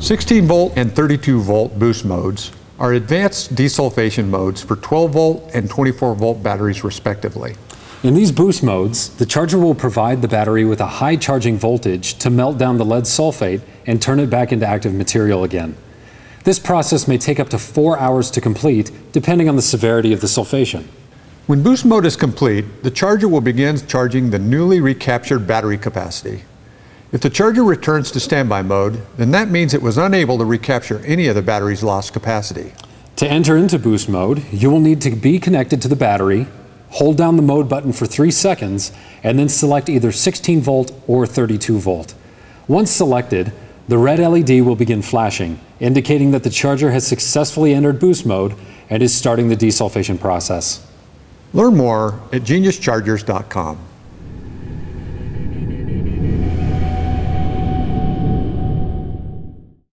16 volt and 32 volt boost modes are advanced desulfation modes for 12 volt and 24 volt batteries respectively. In these boost modes, the charger will provide the battery with a high charging voltage to melt down the lead sulfate and turn it back into active material again. This process may take up to four hours to complete, depending on the severity of the sulfation. When boost mode is complete, the charger will begin charging the newly recaptured battery capacity. If the charger returns to standby mode, then that means it was unable to recapture any of the battery's lost capacity. To enter into boost mode, you will need to be connected to the battery, hold down the mode button for three seconds, and then select either 16 volt or 32 volt. Once selected, the red LED will begin flashing, indicating that the charger has successfully entered boost mode and is starting the desulfation process. Learn more at geniuschargers.com.